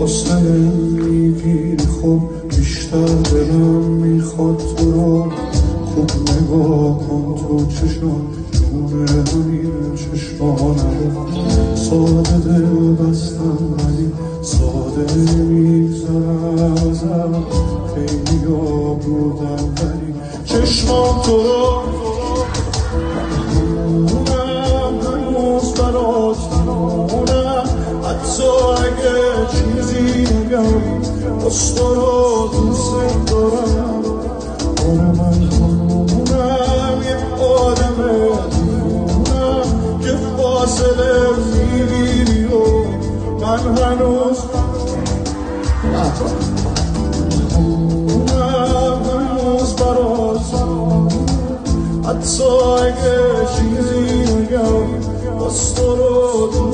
حسن می‌گیری. خوب بیشتر دلم می‌خواد تو رو خوب نگاه کن تو چشم. جون همین چشمانم. ساده دل بستم ولی ساده میگذرم ازم. خیلی بودم ولی چشمام تو رو هنوز برات. میمونم حتی اگه چیزی نگم. تو رو دوست دارم. آره من همونم یه آدم دیوونم که فاصله می‌گیری و من هنوز همونم هنوز برات حتی اگه چیزی نگم تو رو دوست